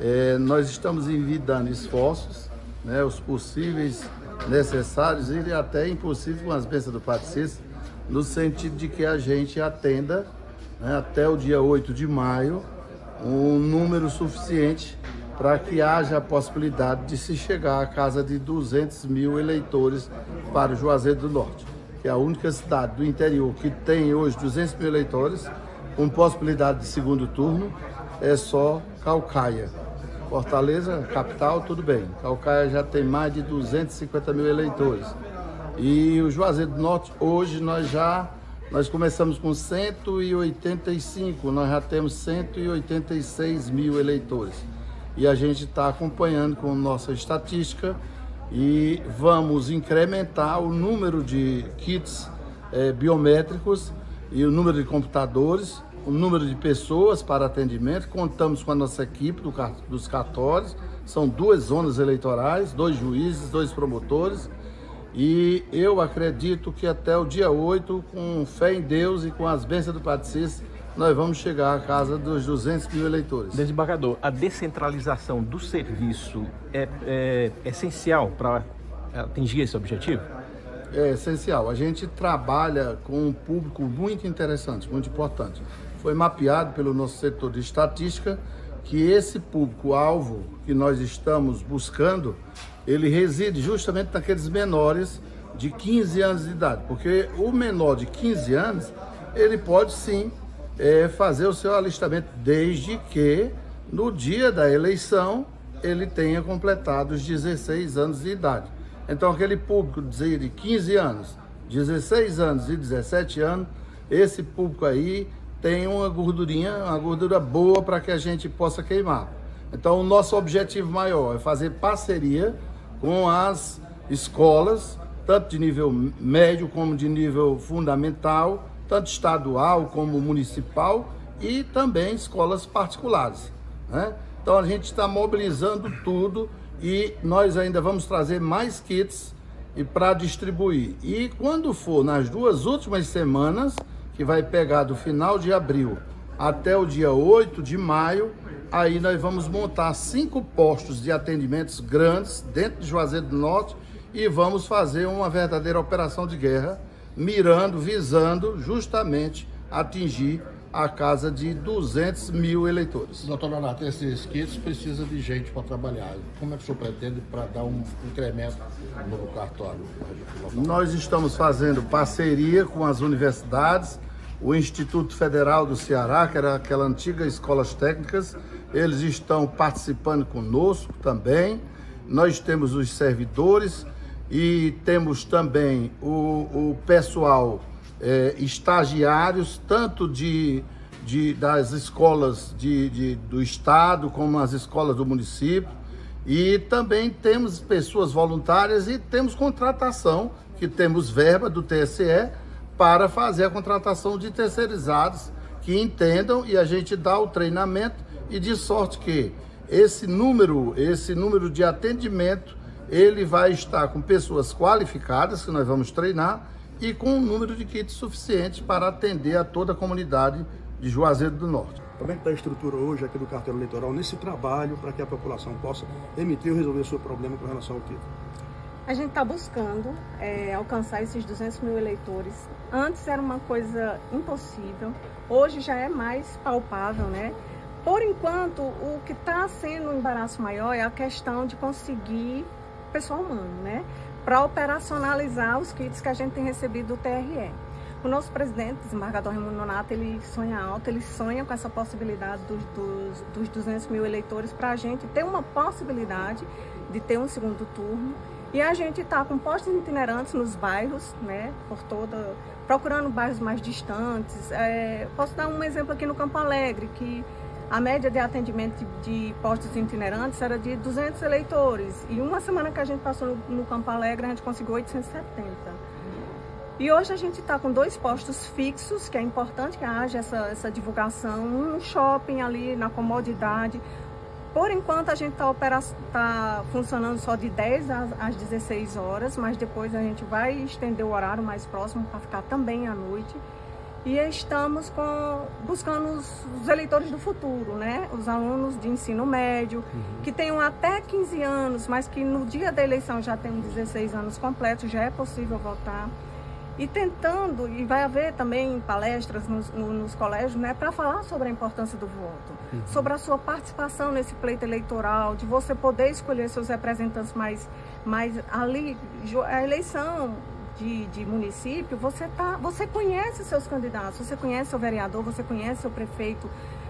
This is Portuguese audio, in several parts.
É, nós estamos envidando esforços, né, os possíveis necessários e até impossíveis com as bênçãos do Padre Cícero, no sentido de que a gente atenda né, até o dia 8 de maio um número suficiente para que haja a possibilidade de se chegar à casa de 200 mil eleitores para o Juazeiro do Norte, que é a única cidade do interior que tem hoje 200 mil eleitores, com possibilidade de segundo turno, é só Calcaia. Fortaleza, capital, tudo bem. Calcaia já tem mais de 250 mil eleitores. E o Juazeiro do Norte, hoje nós já nós começamos com 185, nós já temos 186 mil eleitores. E a gente está acompanhando com nossa estatística e vamos incrementar o número de kits é, biométricos e o número de computadores o número de pessoas para atendimento. Contamos com a nossa equipe do, dos cartórios. São duas zonas eleitorais, dois juízes, dois promotores. E eu acredito que até o dia 8, com fé em Deus e com as bênçãos do Padre nós vamos chegar à casa dos 200 mil eleitores. Desembargador, a descentralização do serviço é, é essencial para atingir esse objetivo? É essencial. A gente trabalha com um público muito interessante, muito importante foi mapeado pelo nosso setor de estatística que esse público-alvo que nós estamos buscando, ele reside justamente naqueles menores de 15 anos de idade, porque o menor de 15 anos, ele pode sim é, fazer o seu alistamento, desde que no dia da eleição ele tenha completado os 16 anos de idade. Então, aquele público de 15 anos, 16 anos e 17 anos, esse público aí tem uma gordurinha, uma gordura boa para que a gente possa queimar. Então, o nosso objetivo maior é fazer parceria com as escolas, tanto de nível médio como de nível fundamental, tanto estadual como municipal e também escolas particulares. Né? Então, a gente está mobilizando tudo e nós ainda vamos trazer mais kits e para distribuir. E quando for nas duas últimas semanas, que vai pegar do final de abril até o dia 8 de maio, aí nós vamos montar cinco postos de atendimentos grandes dentro de Juazeiro do Norte e vamos fazer uma verdadeira operação de guerra, mirando, visando justamente atingir a casa de 200 mil eleitores. Doutor Leonardo, esses kits precisam de gente para trabalhar. Como é que o senhor pretende para dar um incremento no cartório? Nós estamos fazendo parceria com as universidades, o Instituto Federal do Ceará, que era aquela antiga escolas técnicas, eles estão participando conosco também. Nós temos os servidores e temos também o, o pessoal é, estagiários, tanto de, de das escolas de, de, do estado como as escolas do município. E também temos pessoas voluntárias e temos contratação, que temos verba do TSE para fazer a contratação de terceirizados que entendam e a gente dá o treinamento e de sorte que esse número, esse número de atendimento, ele vai estar com pessoas qualificadas que nós vamos treinar e com um número de kits suficiente para atender a toda a comunidade de Juazeiro do Norte. Como é que está a estrutura hoje aqui do carteiro eleitoral nesse trabalho para que a população possa emitir ou resolver o seu problema com relação ao kit? A gente está buscando é, alcançar esses 200 mil eleitores. Antes era uma coisa impossível, hoje já é mais palpável, né? Por enquanto, o que está sendo um embaraço maior é a questão de conseguir pessoal humano, né? Para operacionalizar os kits que a gente tem recebido do TRE. O nosso presidente, desembargador Raimundo Nonato, ele sonha alto, ele sonha com essa possibilidade dos, dos, dos 200 mil eleitores para a gente ter uma possibilidade de ter um segundo turno e a gente está com postos itinerantes nos bairros, né, por toda, procurando bairros mais distantes. É, posso dar um exemplo aqui no Campo Alegre, que a média de atendimento de, postos itinerantes era de 200 eleitores. E uma semana que a gente passou no, no Campo Alegre, a gente conseguiu 870. E hoje a gente está com dois postos fixos, que é importante que haja essa, essa divulgação, um shopping ali na comodidade, por enquanto a gente está tá funcionando só de 10 às 16 horas, mas depois a gente vai estender o horário mais próximo para ficar também à noite. E estamos com, buscando os, os, eleitores do futuro, né? Os alunos de ensino médio, uhum. que tenham até 15 anos, mas que no dia da eleição já tenham 16 anos completos, já é possível votar. E tentando, e vai haver também palestras nos, nos colégios, né, para falar sobre a importância do voto, uhum. sobre a sua participação nesse pleito eleitoral, de você poder escolher seus representantes mais, mais ali, a eleição de, de município, você, tá, você conhece seus candidatos, você conhece o vereador, você conhece o prefeito,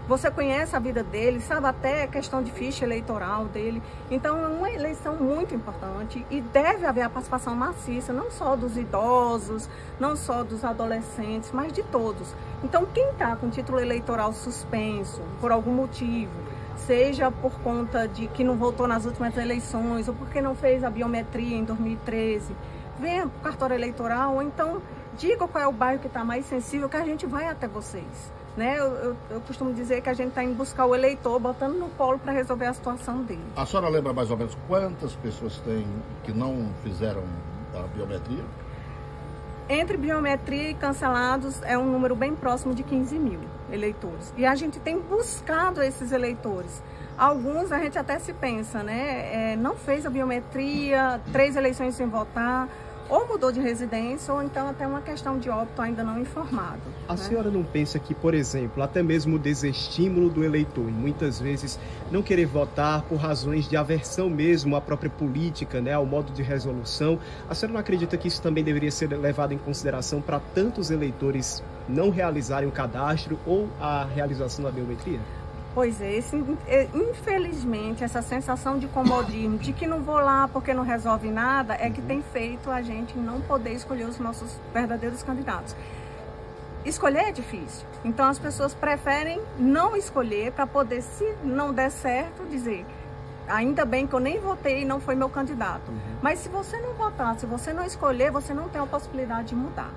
você conhece a vida dele, sabe até a questão de ficha eleitoral dele. Então é uma eleição muito importante e deve haver a participação maciça, não só dos idosos, não só dos adolescentes, mas de todos. Então quem está com título eleitoral suspenso por algum motivo, seja por conta de que não votou nas últimas eleições ou porque não fez a biometria em 2013, venha para o cartório eleitoral, ou então diga qual é o bairro que está mais sensível, que a gente vai até vocês. Né? Eu, eu, eu costumo dizer que a gente está indo buscar o eleitor, botando no colo para resolver a situação dele. A senhora lembra mais ou menos quantas pessoas tem que não fizeram a biometria? Entre biometria e cancelados é um número bem próximo de 15 mil eleitores. E a gente tem buscado esses eleitores. Alguns a gente até se pensa, né? É, não fez a biometria, três eleições sem votar, ou mudou de residência, ou então até uma questão de óbito ainda não informado. A né? senhora não pensa que, por exemplo, até mesmo o desestímulo do eleitor, muitas vezes não querer votar por razões de aversão mesmo à própria política, né, ao modo de resolução, a senhora não acredita que isso também deveria ser levado em consideração para tantos eleitores não realizarem o cadastro ou a realização da biometria? Pois é, esse, é, infelizmente, essa sensação de comodismo, de que não vou lá porque não resolve nada, é que tem feito a gente não poder escolher os nossos verdadeiros candidatos. Escolher é difícil, então as pessoas preferem não escolher para poder, se não der certo, dizer ainda bem que eu nem votei e não foi meu candidato. Uhum. Mas se você não votar, se você não escolher, você não tem a possibilidade de mudar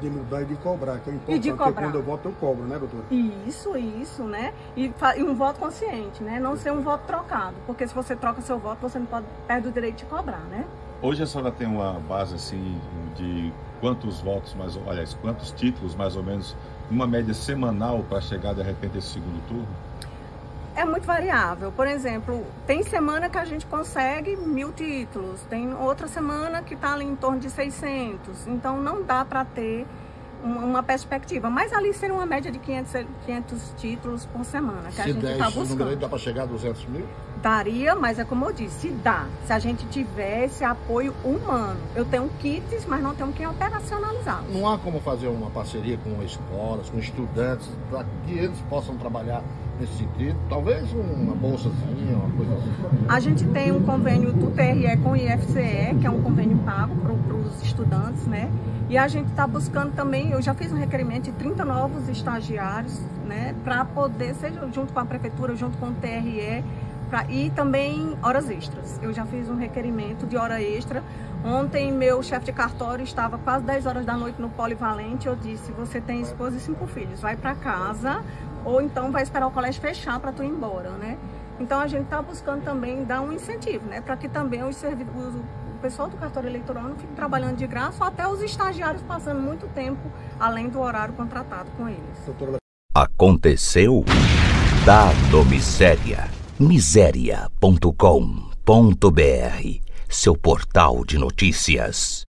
de mudar e de cobrar, que é importante, e de cobrar. porque quando eu voto eu cobro, né, doutora? Isso, isso, né? E, e, um voto consciente, né? Não ser um voto trocado, porque se você troca seu voto, você não pode perde o direito de cobrar, né? Hoje a senhora tem uma base assim de quantos votos, mais, aliás, quantos títulos mais ou menos, uma média semanal para chegar de repente esse segundo turno? É muito variável. Por exemplo, tem semana que a gente consegue mil títulos, tem outra semana que está ali em torno de 600. Então, não dá para ter uma perspectiva. Mas ali seria uma média de 500, 500 títulos por semana que se a gente está buscando. número aí dá para chegar a 200 mil? Daria, mas é como eu disse, se dá. Se a gente tivesse apoio humano. Eu tenho kits, mas não tenho quem operacionalizar. Não há como fazer uma parceria com escolas, com estudantes, para que eles possam trabalhar nesse sentido? Talvez uma bolsazinha, uma coisa assim. A gente tem um convênio do TRE com o IFCE, que é um convênio pago para os estudantes, né? E a gente está buscando também, eu já fiz um requerimento de 30 novos estagiários, né? Para poder, seja junto com a prefeitura, junto com o TRE, pra, e também horas extras. Eu já fiz um requerimento de hora extra. Ontem, meu chefe de cartório estava quase 10 horas da noite no Polivalente. Eu disse: Você tem esposa e cinco filhos, vai para casa, ou então vai esperar o colégio fechar para tu ir embora, né? Então a gente está buscando também dar um incentivo, né? Para que também os servidores, o pessoal do cartório eleitoral não fique trabalhando de graça, ou até os estagiários passando muito tempo além do horário contratado com eles. Aconteceu Dado Miséria. Miséria.com.br Seu portal de notícias.